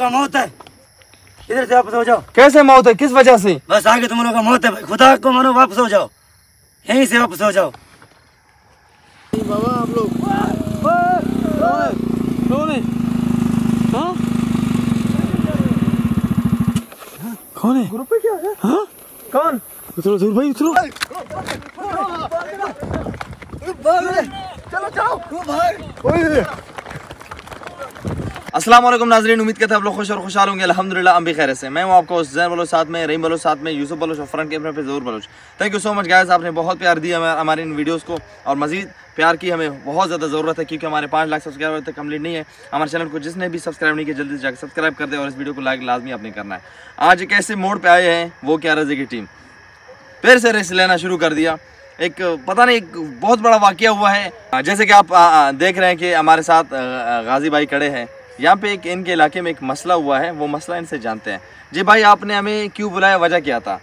का मौत है इधर से वापस हो जाओ कैसे मौत है किस वजह से बस आगे तुम लोग का मौत है भाई खुदा को मानो वापस हो जाओ यहीं से वापस हो जाओ बाबा आप लोग कौन है हाँ? है ग्रुप पे क्या है हाँ? कौन उतरो दूर भाई उतरो चलो चलो अस्सलाम वालेकुम नाजरीन, उम्मीद करते हैं आप लोग खुश और खुशहाल होंगे। अल्हम्दुलिल्लाह, हम भी खैर से मैं हूँ आपको जैन बलोच साथ में, रहीम बलोच साथ में, यूसुफ बलोच और फ्रंट कैमरे पे ज़रूर Bloch. Thank you so much guys आपने बहुत प्यार दिया हमें, हमारे इन वीडियोस को। और मजीद प्यार की हमें बहुत ज़्यादा ज़रूरत है, क्योंकि हमारे पाँच लाख सब्सक्राइबर तक कंप्लीट नहीं है। हमारे चैनल को जिसने भी सब्सक्राइब नहीं किया, जल्दी से जाकर सब्सक्राइब कर दे और इस वीडियो को लाइक लाजमी आपने करना है। आज एक ऐसे मोड़ पे आए हैं, वो क्या रजे की टीम फिर से रेस लेना शुरू कर दिया। एक, पता नहीं, एक बहुत बड़ा वाकया हुआ है। जैसे कि आप देख रहे हैं कि हमारे साथ गाजी भाई खड़े हैं। यहाँ पे एक इनके इलाके में एक मसला हुआ है वो मसला इनसे जानते हैं। जी भाई आपने हमें क्यों बुलाया? वजह क्या था?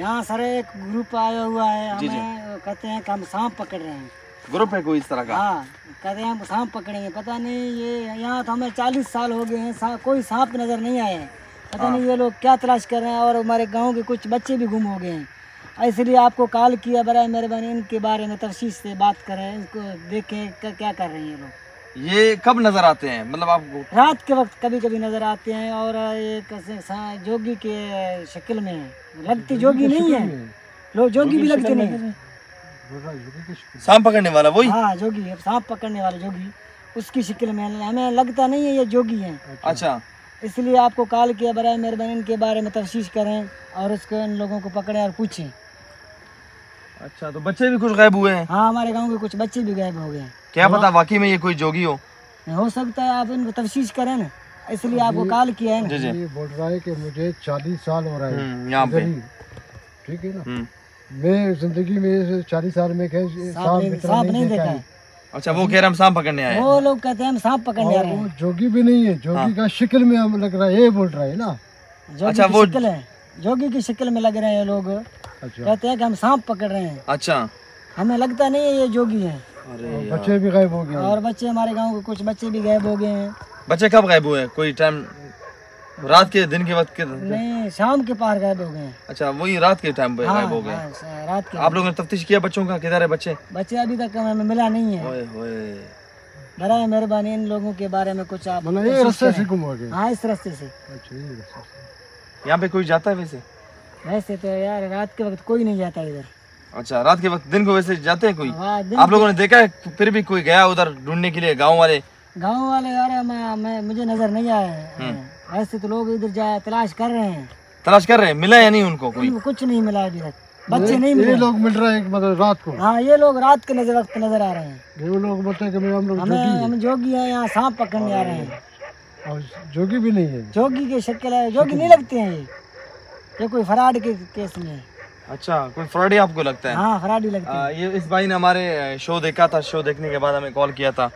यहाँ सर एक ग्रुप आया हुआ है जी, जी। हमें कहते हैं कि हम सांप पकड़ रहे हैं। ग्रुप है कोई इस तरह का? हाँ कहते हैं हम सांप पकड़ेंगे पता नहीं ये यहाँ तो हमें चालीस साल हो गए हैं सा, कोई सांप नज़र नहीं आए हैं। पता नहीं ये लोग क्या तलाश कर रहे हैं और हमारे गाँव के कुछ बच्चे भी गुम हो गए हैं। इसलिए आपको कॉल किया बड़ा मेहरबानी इनके बारे में तफसील से बात करें इनको देखें क्या कर रहे हैं ये लोग। ये कब नज़र आते हैं? मतलब आपको रात के वक्त कभी कभी नज़र आते हैं और ये कैसे जोगी के शक्ल में है लगती जोगी नहीं है। लोग जोगी भी लगते नहीं। सांप पकड़ने वाला वही? हाँ जोगी अब सांप पकड़ने वाले जोगी उसकी शक्ल में हमें लगता नहीं है ये जोगी है। अच्छा। इसलिए आपको कॉल किया बराए मेहरबानी इनके बारे में तफ्तीश करें और उसको इन लोगों को पकड़ें और पूछें। अच्छा तो बच्चे भी कुछ गायब हुए हैं? हाँ हमारे गाँव के कुछ बच्चे भी गायब हो गए हैं। क्या पता वाकई में ये कोई जोगी हो? हो सकता है आप इनको तफ्तीश करें ना इसलिए आपको कॉल किया है ना। जी जी। ये बोल रहा है कि मुझे चालीस साल हो रहा है। हम्म, यहाँ पे। ठीक है ना? हम्म। मैं ज़िंदगी में चालीस साल में सांप सांप नहीं- नहीं देखा है। है। अच्छा वो कह रहे हम सांप पकड़ने आए वो लोग कहते हैं हम सांप पकड़ने आ रहे हैं। जोगी भी नहीं है जोगी का शिकल में हम लग रहा है ये बोल रहा है ना। जोगी अच्छा, की वो- शक्ल है। जोगी की शिकल में लग रहे हैं लोग। अच्छा। कहते हैं कि हम सांप पकड़ रहे हैं। अच्छा। हमें लगता नहीं है ये जोगी है। और बच्चे भी गायब हो गए और बच्चे हमारे गाँव के कुछ बच्चे भी गायब हो गए हैं। बच्चे कब गायब हुए कोई टाइम रात के दिन के वक्त के? नहीं शाम के पार गायब हो गए अच्छा वही रात के टाइम पे हाँ, गायब हो गए हाँ, रात के। आप लोगों ने तफ्तीश किया बच्चों का? किधर है बच्चे? बच्चे अभी तक हमें मिला नहीं है। ओए होए। बड़ा मेहरबानी इन लोगों के बारे में कुछ आप मतलब ये रास्ते से गुम हो गए हाँ इस रास्ते से। अच्छा ये रास्ते से। यहाँ पे कोई जाता है वैसे? वैसे तो यार रात के वक्त कोई नहीं जाता इधर। अच्छा रात के वक्त दिन को वैसे जाते हैं कोई? हाँ, आप लोगों ने देखा है फिर भी कोई गया उधर ढूँढने के लिए गाँव वाले? गाँव वाले यार मैं, मैं मुझे नज़र नहीं आया हम्म। है वैसे तो लोग इधर जा तलाश कर रहे हैं। तलाश कर रहे हैं? मिला या नहीं उनको कोई? कुछ नहीं मिला अभी तक। बच्चे नहीं मिले। लोग मिल रहे है मतलब रात को। हाँ ये लोग रात के नज़र वक्त नज़र आ रहे हैं। ये लोग बोलते हैं कि हम लोग हमें जोगी हम जोगी हैं यहाँ सांप पकड़ने आ रहे हैं हैं। और जोगी भी नहीं है। जोगी की शक्ल है जोगी नहीं लगते हैं ये। ये कोई फराड के केस में है। अच्छा कोई फ्रॉड ही आपको लगता है? हाँ फराड ही लगते आ, ये इस भाई ने हमारे शो देखा था शो देखने के बाद हमें कॉल किया था।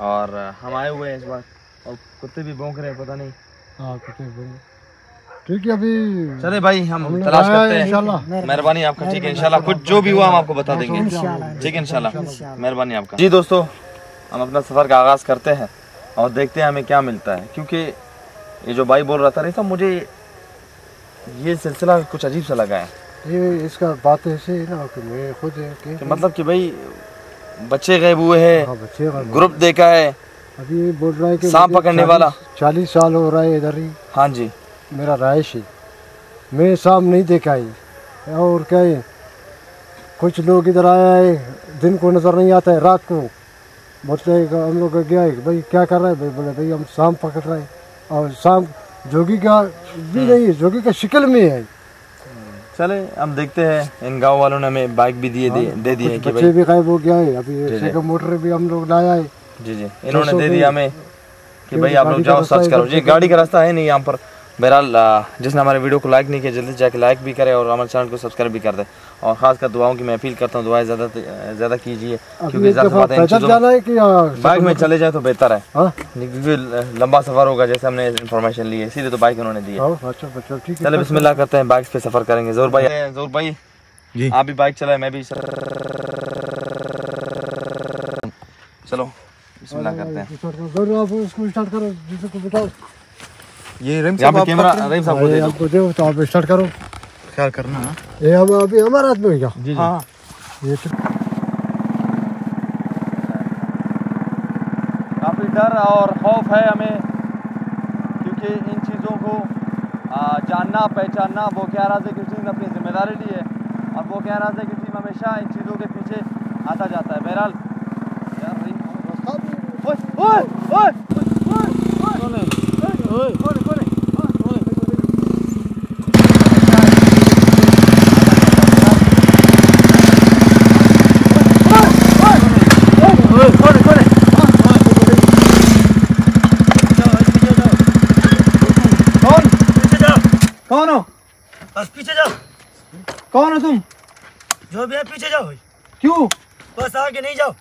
और हम आए हुए हैं इस बार। और कुत्ते भी भौंक रहे हैं पता नहीं। हाँ कुत्ते बोले ठीक है अभी चले भाई हम हम तलाश करते हैं। इंशाल्लाह। मेहरबानी आपका ठीक है इंशाल्लाह। कुछ जो भी हुआ हम आपको बता देंगे। इंशाल्लाह। ठीक है इंशाल्लाह। मेहरबानी आपका। जी दोस्तों हम अपना सफ़र का आगाज़ करते हैं और देखते हैं हमें क्या मिलता है। क्योंकि ये जो भाई बोल रहा था नहीं तो मुझे ये सिलसिला कुछ अजीब सा लगा है। ये इसका बात ऐसे है ना कि मैं खुद कि मतलब कि भाई बच्चे गए हुए हैं हाँ बच्चे ग्रुप देखा है। अभी बोल रहा है कि सांप पकड़ने वाला। चालीस साल हो रहा है इधर ही। हाँ जी। मेरा राइश है। मैं सांप नहीं देखा है। और क्या है? कुछ लोग इधर आया है दिन को नज़र नहीं आता है रात को। बोलते हम लोग गया है भाई क्या कर रहे हैं? भाई बोले भाई हम सांप पकड़ रहे हैं। और सांप जोगी का भी नहीं है। जोगी का शक्ल में है। चले हम देखते हैं इन गाँव वालों ने हमें बाइक भी दिए दिए दे दिए कि बच्चे भाई। भी गायब हो गया है अभी मोटर भी हम लोग लाया है। जी जी। इन्होंने दे दिया हमें कि भाई आप लोग जाओ सर्च करो। जी गाड़ी का रास्ता है नहीं यहाँ पर। बहरहाल जिसने हमारे वीडियो को लाइक नहीं किया जल्दी जाके लाइक भी करे और हमारे चैनल को सब्सक्राइब भी कर दे। और खासकर दुआओं की मैं अपील करता हूँ दुआएँ ज़्यादा ज़्यादा कीजिए क्योंकि है बाइक में चले जाए तो बेहतर है। हाँ? क्योंकि लंबा सफ़र होगा जैसे हमने इन्फॉर्मेशन ली है इसीलिए तो बाइक उन्होंने दी है। अच्छा है चले बिस्मिल्लाह करते हैं बाइक पे सफ़र करेंगे। ज़ोर भाई। ज़ोर भाई। जी। आप भी बाइक चलाए मैं भी चलो बिस्मिल्लाह करते हैं। स्टार्ट करो ज़रूर स्टार्ट करो जिसे को बताओ। ये रहीम साहब आप कैमरा? रहीम साहब को दे दो। आपको दो तो आप स्टार्ट करो। ख्याल करना हाँ? ये हम अभी हमारे हाथ में है क्या जी जी हाँ ये तो काफ़ी डर और खौफ है हमें क्योंकि इन चीज़ों को जानना पहचानना वो कह क्या राज की टीम अपनी ज़िम्मेदारी ली है और वो कह क्या राज की टीम हमेशा इन चीज़ों के पीछे आता जाता है बहरहाल यार रही ओए ओए ओए कौन पीछे जाओ कौन हो बस पीछे जाओ कौन हो तुम? जो भी है पीछे जाओ भाई। क्यों? बस आगे नहीं जाओ।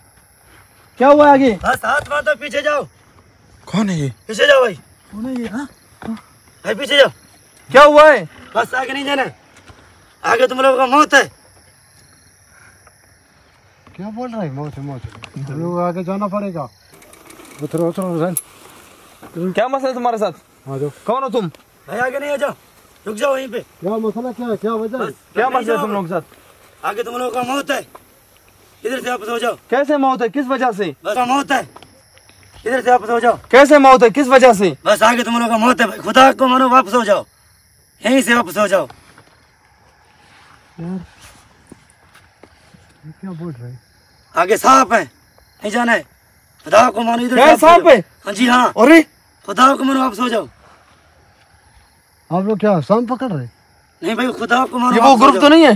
क्या हुआ आगे? बस हाथ मार दो पीछे जाओ। कौन है ये? पीछे जाओ भाई। कौन है ये? भाई पीछे जाओ। क्या हुआ है? बस आगे नहीं जाना। आगे तुम लोगों का मौत है। क्या बोल रहा है? मौत है मौत है। हम लोग आगे जाना पड़ेगा। उतरो उतरो क्या मसला है तुम्हारे साथ? आ जाओ। कौन हो तुम? भाई आगे नहीं आ जाओ। रुक जाओ वहीं पे। क्या मसला क्या है क्या वजह क्या मसला है तुम लोग साथ? आगे तुम लोगों का मौत है। इधर से वापस हो जाओ। कैसे मौत है? किस वजह से? बस मौत है। इधर से वापस हो जाओ। कैसे मौत है? किस वजह से? बस आगे तुम लोगों का मौत है भाई। खुदा को मानो वापस हो जाओ। यहीं से वापस हो जाओ। ये क्या बोल रहे आगे सांप है। नहीं जाना है। खुदा को मानो इधर क्या से वापस हो सांप जाओ। है? हाँ जी हाँ। अरे खुदा को मानो वापस हो जाओ। आप लोग क्या शाम पकड़ रहे? नहीं भाई खुदा को मानो ये वो ग्रुप तो नहीं है?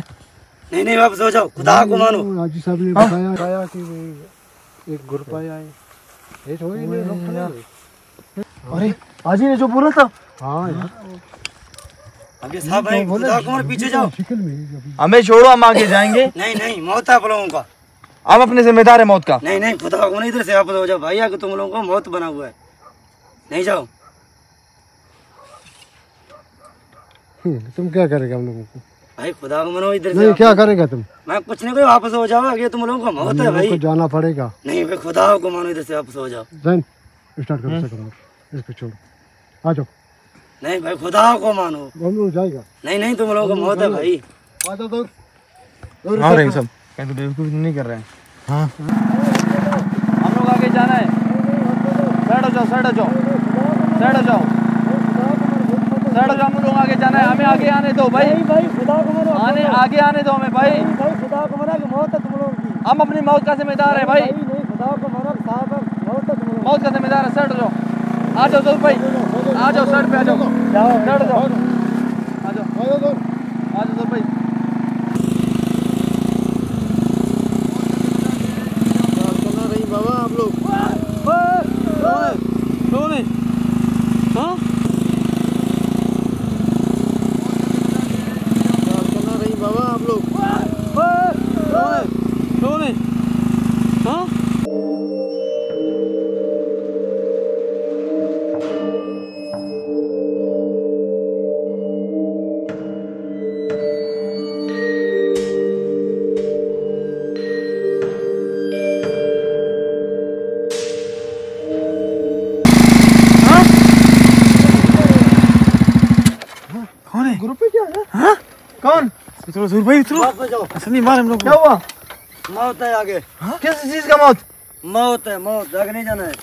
नहीं नहीं वापस हो जाओ खुदा को मानो। हाजी साहब ने बताया बताया कि एक ग्रुप आया है। ये तो ही नहीं लोग पकड़ रहे। अरे हाजी ने जो बोला था। हाँ यार। आगे साहब भाई खुदा को मानो पीछे जाओ। ही हमें छोड़ो हम आगे जाएँगे। नहीं नहीं मौत है आप लोगों का। आप अपने जिम्मेदार है मौत का। नहीं नहीं खुदा को मानो इधर से वापस हो जाओ। भाई आगे तुम लोगों को मौत बना हुआ है। नहीं जाओ हम्म, तुम क्या करेगा हम लोगों को? भाई खुदा को मानो इधर नहीं क्या करेगा तुम? मैं कुछ नहीं कोई वापस हो जाओ आगे तुम लोगों का मौत है भाई को जाना पड़ेगा। नहीं भाई खुदा को मानो इधर से वापस हो जाओ। जैन स्टार्ट करो सेकंड इसको छोड़ो। आ जाओ। नहीं भाई खुदा को मानो। हम लोग जाएगा। नहीं नहीं तुम लोगों का मौत है भाई। आ जाओ तो हाँ रही सब। कहते बेवकूफ़ नहीं कर रहे हैं। हाँ। हम लोग आगे जाना है। साइड हो जाओ। साइड हो जाओ। साइड हो जाओ। जाओ हम लोग आगे जाना है। हमें आगे आने दो भाई। भाई खुदा को मारो आने आगे आने दो हमें भाई। भाई खुदा को मारो कि मौत है तुम लोगों की। हम अपनी मौत का जिम्मेदार है भाई। नहीं नहीं खुदा को मारो साहब मौत है तुम लोगों मौत का जिम्मेदार है सड़ जाओ। आ जाओ दो भाई। आ जाओ सड़ पे आ जाओ। जाओ। हो जाओ। आ जाओ। आ जाओ। कौन है? ग्रुप में क्या है? कौन? उतरो दूर भाई उतरो वापस असल नहीं मार हम लोग क्या हुआ? मौत है आगे। किस चीज़ का मौत? मौत है मौत। आगे नहीं जाना है।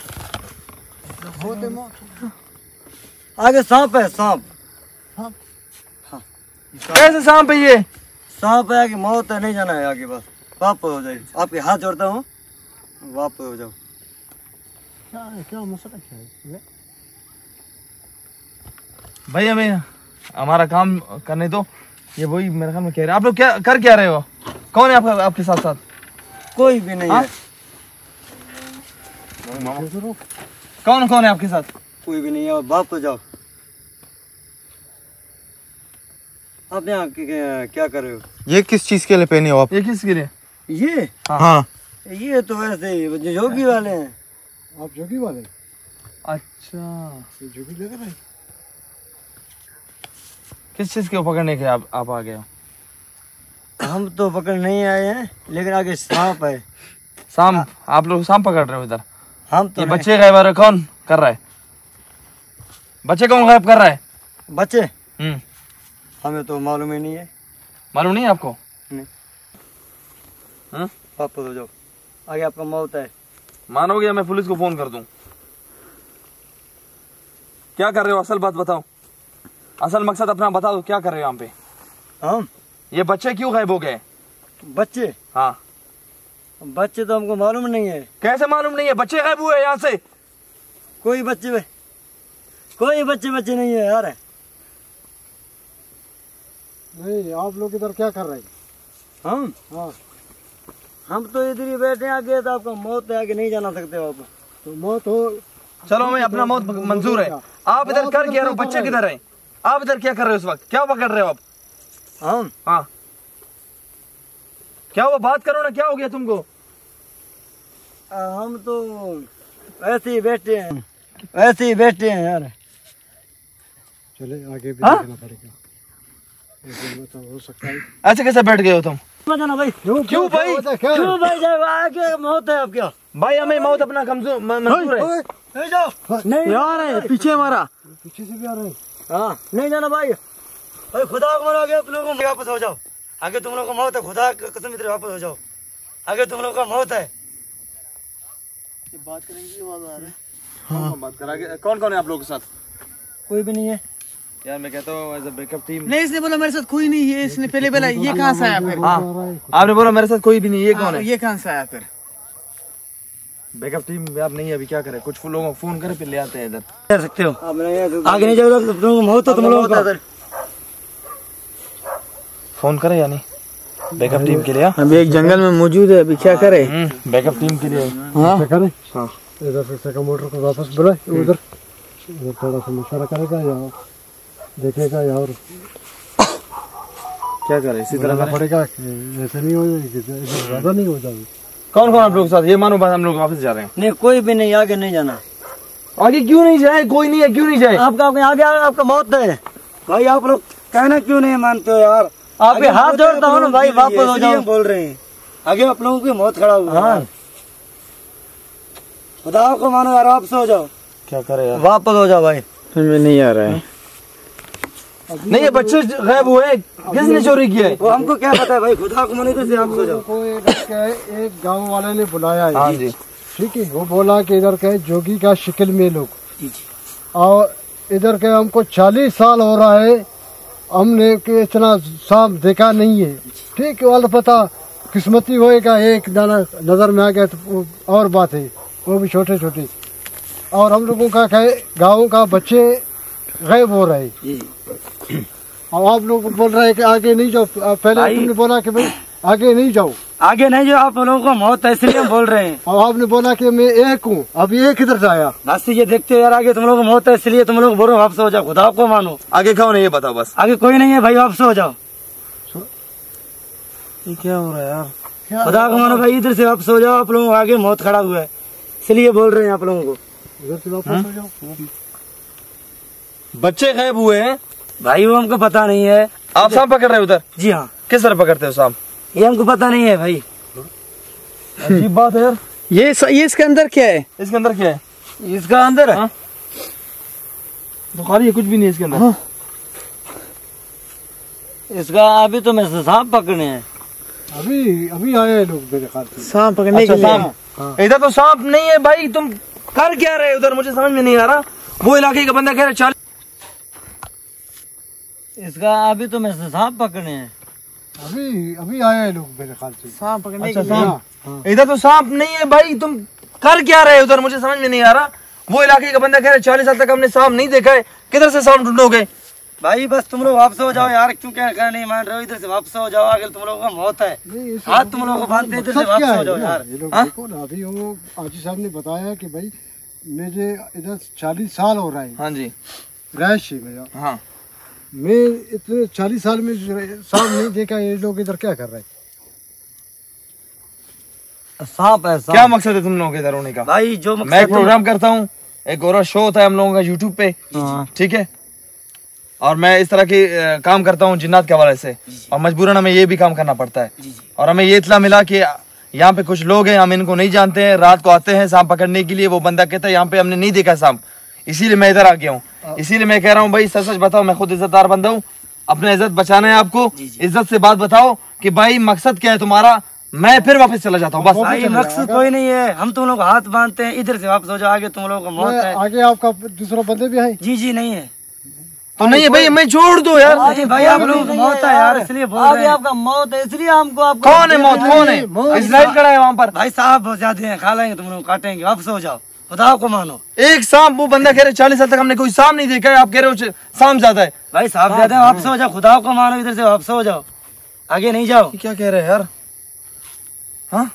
मौत है मौत। आगे सांप है सांप। कैसे सांप है ये? सांप है आगे मौत है नहीं जाना है आगे बस। वापस हो जाए आपके हाथ जोड़ता हूँ। वापस हो जाओ। क्या है क्या मसला क्या है? ये? भाई हमें हमारा काम करने दो। ये वही मेरे ख्याल में कह रहे हैं। आप लोग क्या कर क्या रहे हो? कौन है आपका आपके साथ साथ? कोई भी नहीं हाँ? है। कौन कौन है आपके साथ? कोई भी नहीं है वापस जाओ। आप यहाँ क्या- कर रहे हो? ये किस चीज़ के लिए पहने हो आप? ये किसके लिए? ये? हाँ। ये तो ऐसे ही वो जो योगी वाले हैं। आप जोगी वाले? अच्छा। जोगी लग रहा है किस चीज़ को पकड़ने के आप आप आ गए हो? हम तो पकड़ नहीं आए हैं लेकिन आगे सांप है। शाम आप लोग शाम पकड़ रहे हो इधर? हम तो बच्चे गए बारे कौन कर रहा है? बच्चे कौन गायब कर रहा है? बच्चे? हम्म। हमें तो मालूम ही नहीं है। मालूम नहीं है आपको? नहीं। हाँ? हो जाओ। आगे आपका मौत है। मानोगे मैं पुलिस को फ़ोन कर दूँ? क्या कर रहे हो? असल बात बताओ। असल मकसद अपना बताओ क्या कर रहे हो यहाँ पे? हम? ये बच्चे क्यों गायब हो गए? बच्चे? हाँ। बच्चे तो हमको मालूम नहीं है। कैसे मालूम नहीं है? बच्चे गायब हुए यहाँ से। कोई बच्चे कोई बच्चे बच्चे नहीं है यार। नहीं आप लोग इधर क्या कर रहे हैं? हम? हाँ। हम तो इधर ही बैठे आगे तो आपका मौत है आगे नहीं जाना सकते आप। तो मौत हो चलो हमें अपना मौत मंजूर है। आप इधर कर क्या रहे हो? बच्चे किधर है? आप इधर क्या कर रहे हो इस वक्त क्या पकड़ रहे हो आप हम हाँ क्या हुआ बात करो ना क्या हो गया तुमको आ, हम तो ऐसे ही बैठे हैं ऐसे ही बैठे हैं यार चले आगे भी हाँ? देखना पड़ेगा ऐसे मतलब हो सकता है ऐसे कैसे बैठ गए हो तुम मत जाना भाई क्यों क्यों भाई? है? क्या क्यों भाई आगे मौत है आपका भाई हमें मौत अपना कमज़ोर मंजूर है नहीं जाओ नहीं यार है पीछे हमारा पीछे से भी आ रहे हैं हाँ। नहीं जाना भाई। भाई खुदा को मरो आगे आप लोगों को वापस हो जाओ। आगे तुम लोग का मौत है खुदा कसम इधर वापस हो जाओ। आगे तुम लोग का मौत है। बात करेंगे की आवाज़ आ रहा है। करा कौन कौन है आप लोगों के साथ? कोई भी नहीं है। यार मैं कहता हूँ एज अ बैकअप टीम नहीं इसने बोला मेरे साथ कोई नहीं है इसने पहले बोला ये कहाँ से आया फिर? हाँ। आपने बोला मेरे साथ कोई भी नहीं ये कौन है? ये कहाँ से आया फिर? बैकअप टीम आप नहीं है अभी क्या करें? कुछ लोगों को फ़ोन करे फिर ले आते हैं इधर। कर सकते हो। आगे नहीं जाओ तुम लोग मौत है तुम लोगों का। फ़ोन करें या नहीं बैकअप टीम के लिए हाँ? अभी एक जंगल में मौजूद है अभी क्या करे? हम्म बैकअप टीम के लिए। करें? इधर से सेकंड मोटर को वापस बुलाए उधर। उधर थोड़ा सा मशवरा करेगा या देखेगा या और क्या करें? इसी तरह पड़ेगा ऐसे नहीं हो जाएगी ज़्यादा नहीं हो जाएगी। कौन कौन आप लोग के साथ? ये मानो बात हम लोग वापस जा रहे हैं। नहीं कोई भी नहीं आगे नहीं जाना। आगे क्यों नहीं जाए? कोई नहीं है क्यों नहीं जाए? आपका आगे आगे आपका मौत है। भाई आप लोग कहना क्यों नहीं मानते हो यार? आपके हाथ जोड़ता हूँ ना भाई वापस हो जाओ। बोल रहे हैं। आगे आप लोगों की मौत खड़ा हुआ हाँ। खुदा को मानो यार वापस हो जाओ। क्या करे यार? वापस हो जाओ भाई। में नहीं आ रहा है। नहीं ये बच्चे गायब हुए किसने चोरी किया है? वो हमको क्या पता है भाई खुदा को मानो इधर से हो जाओ एक गाँव वाले ने बुलाया है। हाँ जी। ठीक है वो बोला कि इधर के जोगी का शिकल में लोग। और इधर के हमको चालीस साल हो रहा है हमने के इतना सांप देखा नहीं है। ठीक है वाला पता किस्मती होएगा एक दाना नज़र में आ गया तो और बात है वो भी छोटे छोटे और हम लोगों का कहे गाँव का बच्चे गायब हो रहे हैं। और आप लोग बोल रहे हैं कि आगे नहीं जाओ। पहले तुमने बोला कि भाई आगे नहीं जाओ आगे नहीं जाओ आप लोगों को मौत है इसलिए बोल रहे हैं। और आपने बोला कि मैं एक हूँ अभी एक इधर से आया? बस ये देखते हो यार आगे तुम लोग को मौत है इसलिए तुम लोग बोलो वापस हो जाओ खुदा को मानो। आगे कौन नहीं ये बताओ बस। आगे कोई नहीं है भाई वापस हो जाओ। ये क्या हो रहा है यार? खुदा को मानो भाई इधर से वापस हो जाओ आप लोगों को आगे मौत खड़ा हुआ है। इसलिए बोल रहे हैं आप लोगों को। इधर से वापस हो जाओ। बच्चे गायब हुए हैं। भाई वो हमको पता नहीं है। आप सांप पकड़ रहे हो उधर? जी हाँ। किस तरह पकड़ते हो सांप ये हमको पता नहीं है भाई। अजीब बात है यार। ये स, ये इसके अंदर क्या है? इसके अंदर क्या है? इसका अंदर? हाँ? तो खाली है कुछ भी नहीं इसके अंदर। इसका अभी तो मैं सांप पकड़े हैं। अभी अभी आए हैं लोग मेरे ख्याल सांप पकड़ने अच्छा के लिए। सांप। इधर तो सांप नहीं है भाई तुम कर क्या रहे उधर? मुझे समझ में नहीं आ रहा। वो इलाके का बंदा कह रहा है इसका अभी तो मैं सांप पकड़े हैं। अभी अभी आए हैं लोग मेरे ख्याल से। सांप पकड़ने अच्छा के लिए? सांप। इधर तो सांप नहीं है भाई तुम कर क्या रहे उधर? मुझे समझ में नहीं आ रहा। वो इलाके का बंदा कह रहा है चालीस साल तक हमने सांप नहीं देखा है। किधर से सांप ढूंढोगे? भाई बस तुम लोग वापस हो जाओ यार। क्यों क्या कहना नहीं मान रहे हो? इधर से वापस हो जाओ। आगे तुम लोगों का मौत है। हाथ तुम लोगों को बांधते हैं, इधर से वापस हो जाओ यार। हाँ? देखो ना अभी वो आजी साहब ने बताया कि भाई मुझे इधर चालीस साल हो रहा है। हाँ जी। रैश है मेरा। हाँ। मैं इतने चालीस साल में सांप नहीं देखा ये लोग इधर क्या कर रहे हैं? सांप है क्या मकसद है तुम लोगों के इधर होने का? भाई जो मैं एक प्रोग्राम करता हूँ। एक और शो होता है हम लोगों का यूट्यूब पे। ठीक है? और मैं इस तरह के काम करता हूँ जिन्नात के हवाले से। और मजबूरन हमें ये भी काम करना पड़ता है। और हमें ये इतला मिला कि यहाँ पे कुछ लोग हैं हम इनको नहीं जानते हैं। रात को आते हैं सांप पकड़ने के लिए वो बंदा कहता है यहाँ पे हमने नहीं देखा सांप। इसीलिए मैं इधर आ गया हूँ। इसीलिए मैं कह रहा हूँ भाई सच सच बताओ मैं खुद इज्जतदार बंदा हूँ। अपना इज़्ज़त बचाना है आपको। इज़्ज़त से बात बताओ कि भाई मकसद क्या है तुम्हारा? मैं फिर वापस चला जाता हूँ बस। भाई मकसद कोई नहीं है। हम तुम लोग हाथ बांधते हैं इधर से वापस हो जाओ आगे तुम लोग को मौत है। आगे आपका दूसरा बंदे भी है। जी जी नहीं है। तो नहीं है भाई मैं छोड़ दो यार। अरे भाई आप लोग मौत है यार इसलिए बोल रहे हैं। आपका मौत है इसलिए हमको आपको कौन है मौत? कौन है? इसराइल खड़ा है वहाँ पर। भाई साहब बहुत ज़्यादा हैं खा लेंगे तुम लोग काटेंगे वापस हो जाओ। खुदा को मानो। एक सांप वो बंदा कह रहे चालीस साल तक हमने कोई सांप नहीं देखा है आप कह रहे हो सांप ज़्यादा है। भाई साहब ज़्यादा हैं, वापस हो जाओ खुदा को मानो इधर से वापस हो जाओ। आगे नहीं जाओ। क्या कह रहे हैं यार? हाँ?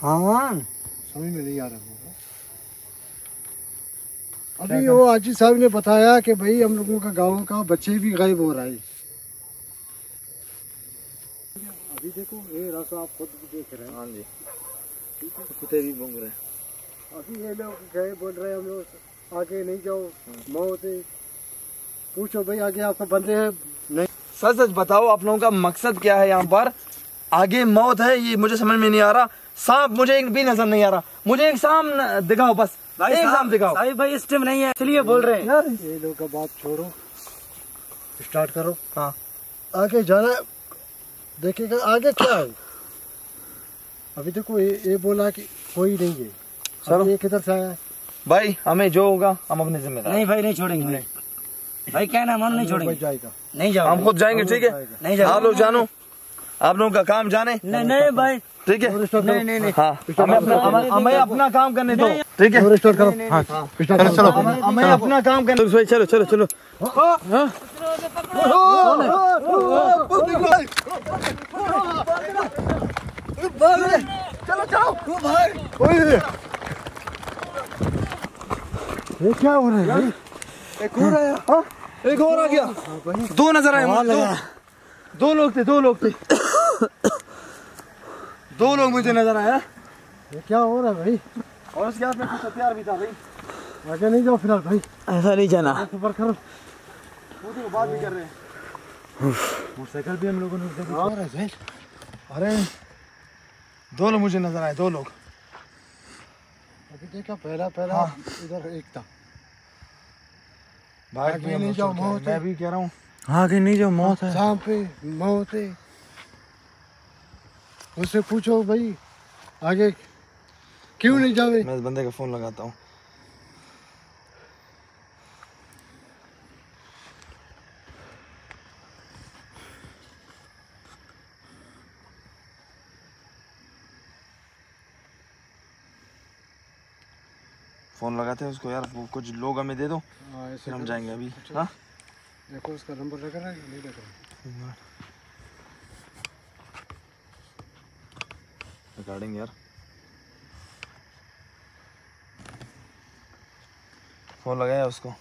समझ में नहीं आ रहा अभी वो आजी साहब ने बताया कि भाई हम लोगों का गाँव का बच्चे भी गायब हो रहा है। अभी देखो ये रास्ता आप खुद भी देख रहे हैं। हाँ जी। कुत्ते भी भूंग रहे हैं। अभी ये लोग गए बोल रहे हम लोग आगे नहीं जाओ मौत है पूछो भाई आगे आपका बंदे हैं? नहीं। सच सच बताओ आप लोगों का मकसद क्या है यहाँ पर? आगे मौत है ये मुझे समझ में नहीं आ रहा। सांप मुझे एक भी नज़र नहीं आ रहा। मुझे एक सांप दिखाओ बस। भाई एक सांप दिखाओ। साहिब भाई इस टाइम नहीं है इसलिए बोल रहे हैं। ये लोग का बात छोड़ो। स्टार्ट करो। हाँ। आगे जाना है। देखिएगा आगे क्या है? अभी देखो ये, ये बोला कि कोई नहीं है। चलो। ये किधर से आया? भाई हमें जो होगा हम अपने जिम्मेदार। नहीं भाई नहीं छोड़ेंगे। भाई भाई कहना मन नहीं कोई छोड़ेंगे। जाएगा। नहीं जाओ हम खुद जाएँगे ठीक है? नहीं जाओ आप लोग जानो। आप लोगों का काम जाने। नहीं नहीं भाई। ठीक है? नहीं नहीं नहीं। हाँ। हमें अपना हमें- हमें अपना काम करने दो। ठीक है? और स्टार्ट करो। हाँ करो। हमें हमें अपना काम करने दो चलो चलो चलो। ये क्या हो रहा है? भाई? एक और आया हाँ एक और आ गया। दो नज़र आए मुझे दो। दो लोग थे दो लोग थे। दो लोग मुझे नज़र आया ये क्या हो रहा है भाई? और उसके हाथ में कुछ हथियार भी था भाई। आगे नहीं जाओ फ़िलहाल भाई। ऐसा नहीं जाना। सफ़र करो। वो तो बात भी कर रहे हैं। मोटरसाइकिल भी हम लोगों ने अरे दो लोग मुझे नज़र आए दो लोग। देखा पहला पहला हाँ। इधर एक था। भाई आगे नहीं जाओ, मौत है। मैं भी कह रहा हूँ। आगे नहीं जाओ मौत सांप पे मौत है। उससे पूछो भाई आगे क्यों नहीं जावे? मैं इस बंदे का फ़ोन लगाता हूँ। फ़ोन लगाते हैं उसको यार वो कुछ लोग हमें दे दो हाँ, फिर हम जाएँगे अभी। हाँ? देखो उसका नंबर लग रहा है नहीं लग रहा रिकॉर्डिंग यार। फ़ोन लगाया उसको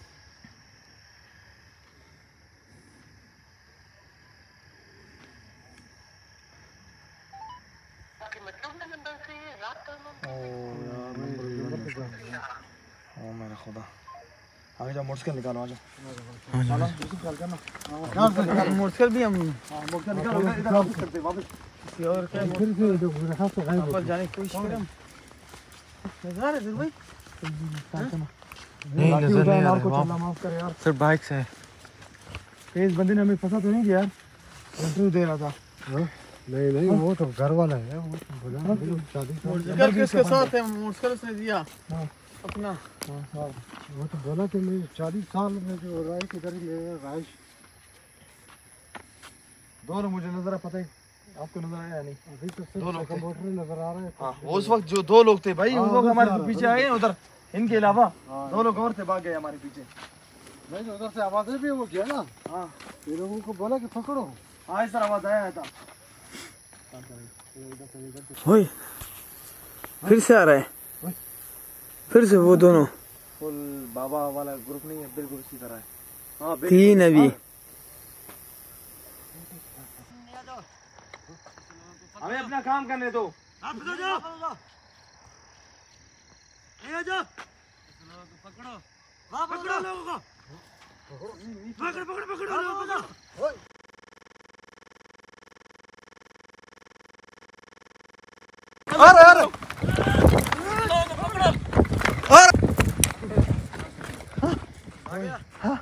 ओ मेरा खुदा आगे जाओ मोटरसाइकिल निकालो आ जाओ। मोटरसाइकिल भी हम फिर से देखो रखा तो गायब हो गया। जाने की कोशिश करें नज़र है भाई। नहीं नज़र नहीं आ रहा है माफ़ कर यार। सिर्फ़ बाइक से इस बंदे ने हमें फंसा तो नहीं किया इंटरव्यू दे रहा था। हाँ? नहीं नहीं वो तो घर वाला है वो तो बोला ना भाई, शादी का मोटरसाइकिल किसके साथ है? मोटरसाइकिल उसने दिया। अपना। वो तो बोला कि मैं चालीस साल में जो रहा है किधर ही मेरा राइश दोनों मुझे नज़र आ पता है आपको नज़र आया नहीं? अभी तो दो लोग सिर्फ़ थे। कंप्यूटर नज़र आ रहा है। हाँ वो उस वक्त जो दो लोग थे भाई हाँ, उस वक्त हमारे पीछे आए उधर। इनके अलावा हाँ। दो लोग और थे भाग गए हमारे पीछे। नहीं उधर से आवाज़ें भी वो किया ना? हाँ। ये लोगों को बोला कि पकड़ो। हाँ इस आवाज़ आया था। फिर से आ रहा है। फिर से वो दोनों। फुल बाबा वाला ग्रुप नहीं है बिल्कुल इसी तरह है। हाँ, तीन अभी। हमें अपना काम करने दो। आप तो जाओ। ले जाओ। पकड़ो। पकड़ो। लोगों को। पकड़ पकड़ पकड़ो हाँ, लोगों को। अरे अरे। और हाँ? हाँ? हाँ?